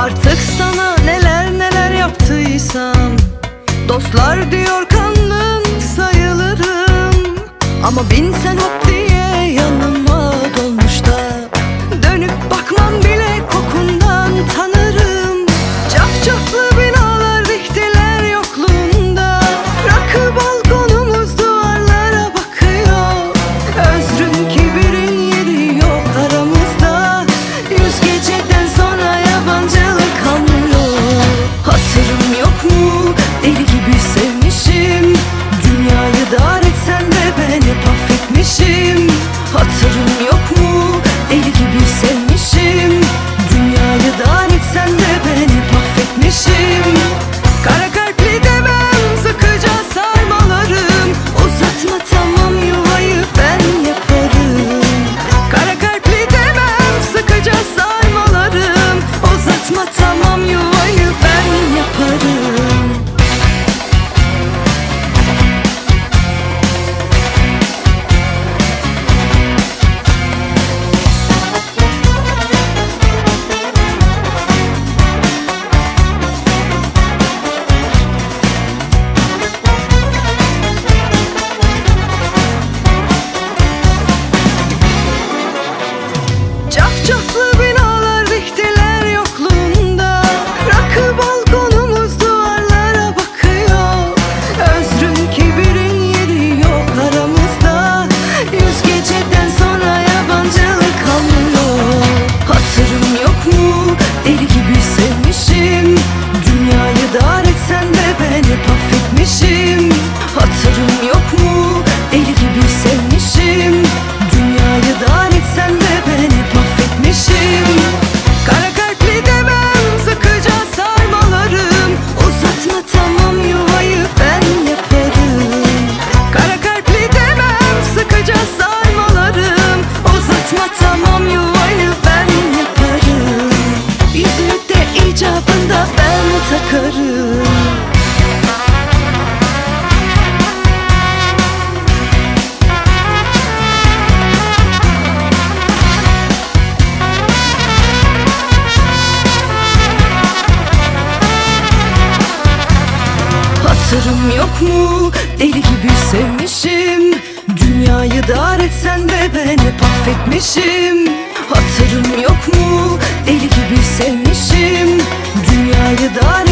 Artık sana neler neler yaptıysam Dostlar diyor kanlın sayılırım. Ama bin yok mu? Sırrım yok mu? Deli gibi sevmişim Dünyayı dar etsen de ben hep affetmişim Hatırım yok mu? Deli gibi sevmişim Dünyayı dar